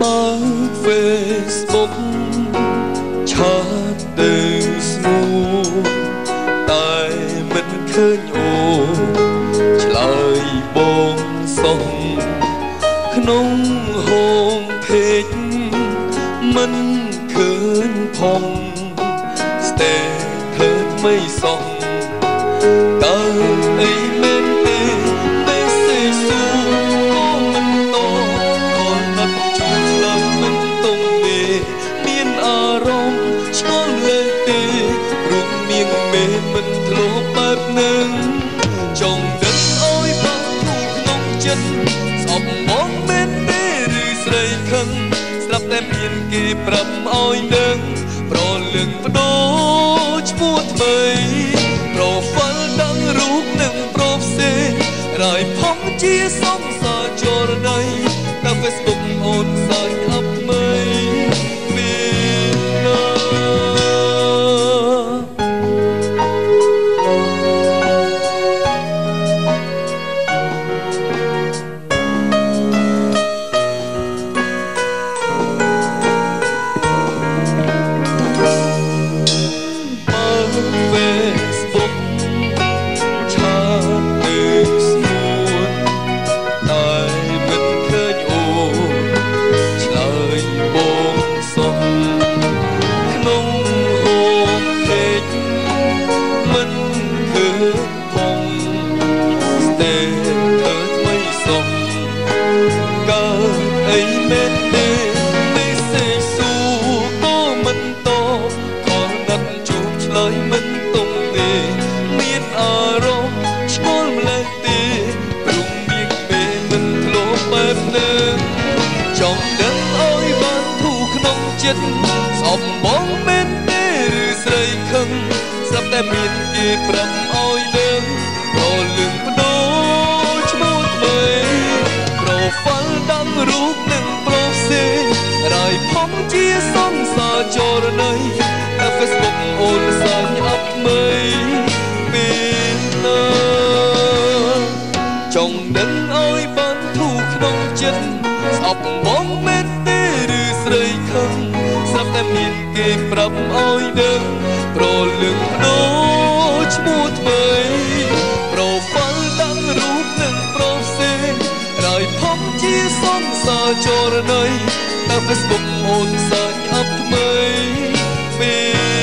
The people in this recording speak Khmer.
បើក Facebook ឆាតទៅស្ងួតែមិនឃើញអូឆ្លើយបងសុំក្នុងហោមเพจមិនឃើញផងស្ទេឃើញមិនសុំតើអី នឹងចង់ដឹងអើយបាក់ទូក្នុងចិត្តស្អប់មកមែនទេឬស្រីខឹងស្រាប់តែមានគេប្រាប់ឲ្យដឹងប្រលឹងបដូរឈ្មោះថ្មី profile ដឹងរូបនិងប្រូផ្សេងរាយផងជាសំ ចិត្តស្អប់បងមែនទេឬស្រីខឹងស្រាប់តែមានគេប្រាប់ឲ្យដឹងរលឹងបដូរឈ្មោះថ្មី profile ដឹងរូបនិងប្រូផ្សេងរាយផងជាសំសារចរណៃតែ Facebook អូនសាញ់អប់មីពេលណាចង់ដឹងឲ្យបានធូរក្នុងចិត្តស្អប់បងមែនទេឬស្រីខឹងស្រាប់តែមាន គេប្រាប់អោយដឹងប្រលឹងដូចឈ្មោះថ្មី Profile តាំងរូបនឹងប្រូហ្សេរាយផំជាសងសាចរណីតាម Facebook អូនសាញ់អាប់ថ្មីពេល